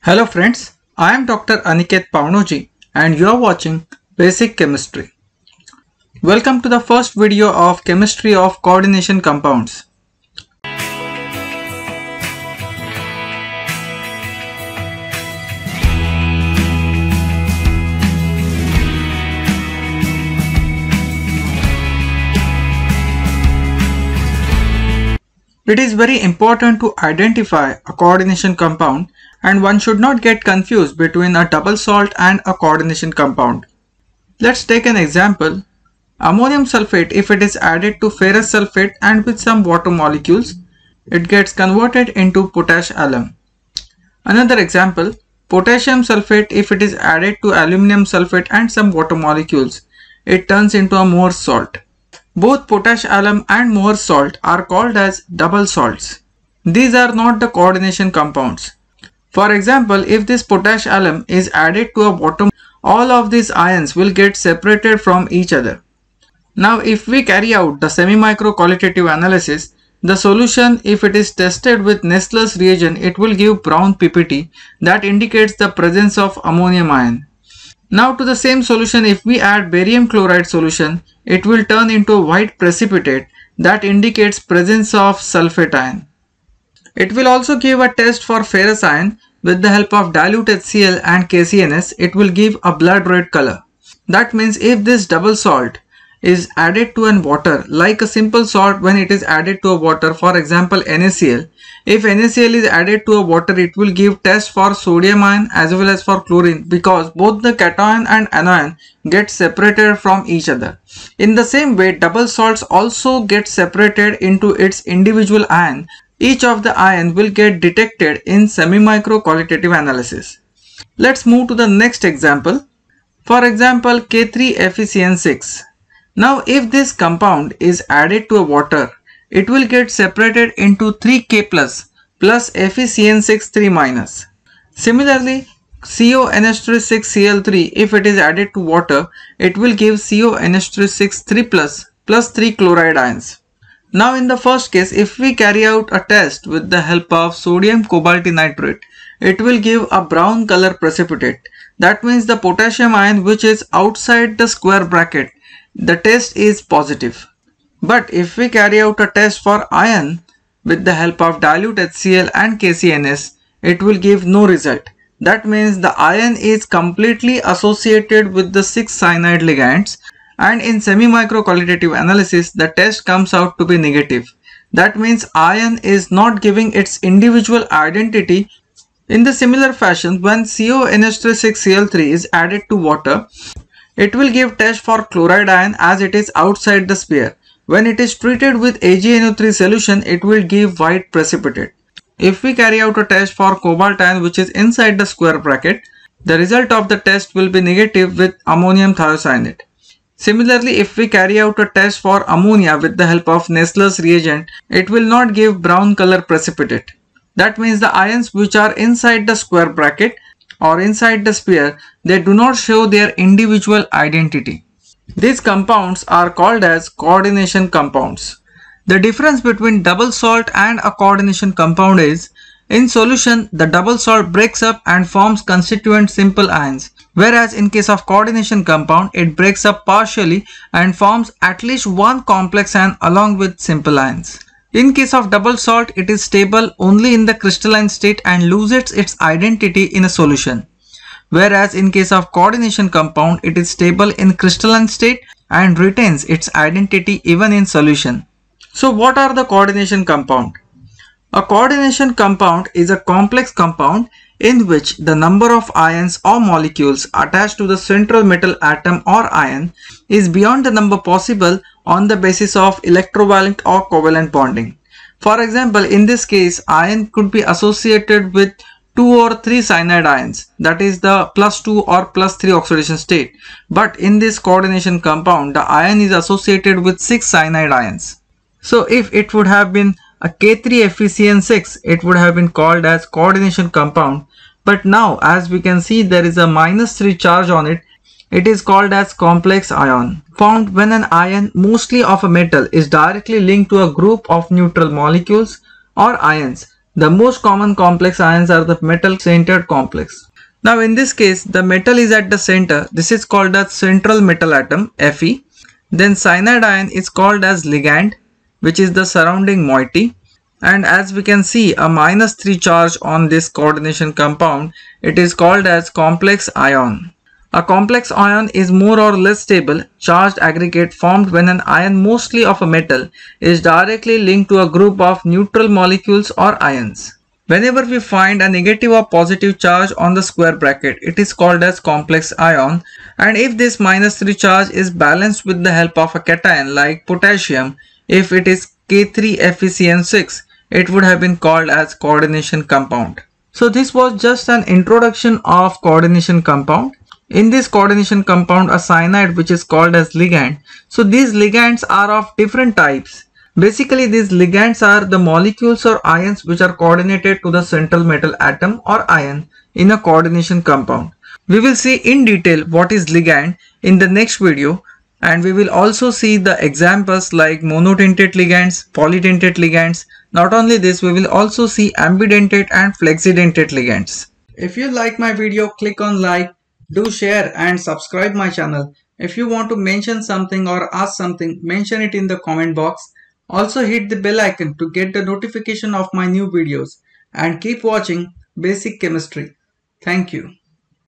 Hello friends, I am Dr. Aniket Pawanoji and you are watching Basic Chemistry. Welcome to the first video of Chemistry of Coordination Compounds. It is very important to identify a coordination compound and one should not get confused between a double salt and a coordination compound. Let's take an example. Ammonium sulfate if it is added to ferrous sulfate and with some water molecules, it gets converted into potash alum. Another example, potassium sulfate if it is added to aluminum sulfate and some water molecules, it turns into a Mohr's salt. Both potash alum and Mohr's salt are called as double salts. These are not the coordination compounds. For example, if this potash alum is added to a water, all of these ions will get separated from each other. Now if we carry out the semi-micro qualitative analysis, the solution if it is tested with Nessler's reagent it will give brown PPT that indicates the presence of ammonium ion. Now to the same solution if we add barium chloride solution it will turn into white precipitate that indicates presence of sulfate ion. It will also give a test for ferrous ion with the help of dilute HCl and KCNS it will give a blood red color. That means if this double salt is added to an water like a simple salt when it is added to a water for example NaCl. If NaCl is added to a water it will give test for sodium ion as well as for chlorine because both the cation and anion get separated from each other. In the same way double salts also get separated into its individual ion. Each of the ion will get detected in semi-micro qualitative analysis. Let's move to the next example. For example K3FeCN6 now if this compound is added to a water, it will get separated into 3K plus plus FeCN6 3 minus. Similarly, CONH6Cl3 if it is added to water, it will give CONH6 3 plus plus 3 chloride ions. Now in the first case, if we carry out a test with the help of sodium cobalt nitrate, it will give a brown color precipitate. That means the potassium ion which is outside the square bracket the test is positive. But if we carry out a test for iron with the help of dilute HCl and KCNS, it will give no result. That means the iron is completely associated with the 6 cyanide ligands and in semi-micro qualitative analysis the test comes out to be negative. That means iron is not giving its individual identity in the similar fashion when CONH6Cl3 is added to water it will give test for chloride ion as it is outside the sphere. When it is treated with AgNO3 solution, it will give white precipitate. If we carry out a test for cobalt ion which is inside the square bracket, the result of the test will be negative with ammonium thiocyanate. Similarly, if we carry out a test for ammonia with the help of Nessler's reagent, it will not give brown color precipitate. That means the ions which are inside the square bracket or inside the sphere, they do not show their individual identity. These compounds are called as coordination compounds. The difference between double salt and a coordination compound is, in solution, the double salt breaks up and forms constituent simple ions, whereas in case of coordination compound, it breaks up partially and forms at least one complex ion along with simple ions. In case of double salt, it is stable only in the crystalline state and loses its identity in a solution. Whereas in case of coordination compound, it is stable in crystalline state and retains its identity even in solution. So what are the coordination compound? A coordination compound is a complex compound in which the number of ions or molecules attached to the central metal atom or ion is beyond the number possible on the basis of electrovalent or covalent bonding. For example, in this case, ion could be associated with 2 or 3 cyanide ions that is the plus 2 or plus 3 oxidation state. But in this coordination compound, the ion is associated with 6 cyanide ions. So if it would have been a K3FeCN6, it would have been called as coordination compound. But now as we can see there is a minus 3 charge on it it is called as complex ion, found when an ion mostly of a metal is directly linked to a group of neutral molecules or ions The most common complex ions are the metal centered complex. Now in this case, the metal is at the center. This is called as central metal atom, Fe. Then cyanide ion is called as ligand, which is the surrounding moiety. And as we can see, a minus 3 charge on this coordination compound, it is called as complex ion. A complex ion is more or less stable, charged aggregate formed when an ion mostly of a metal is directly linked to a group of neutral molecules or ions. Whenever we find a negative or positive charge on the square bracket, it is called as complex ion. And if this minus 3 charge is balanced with the help of a cation like potassium, if it is K3FeCN6, it would have been called as coordination compound. So this was just an introduction of coordination compound. In this coordination compound, a cyanide which is called as ligand. So these ligands are of different types. Basically, these ligands are the molecules or ions which are coordinated to the central metal atom or ion in a coordination compound. We will see in detail what is ligand in the next video and we will also see the examples like monodentate ligands, polydentate ligands. Not only this, we will also see ambidentate and flexidentate ligands. If you like my video, click on like, do share and subscribe my channel. If you want to mention something or ask something, mention it in the comment box. Also hit the bell icon to get the notification of my new videos and keep watching Basic Chemistry. Thank you.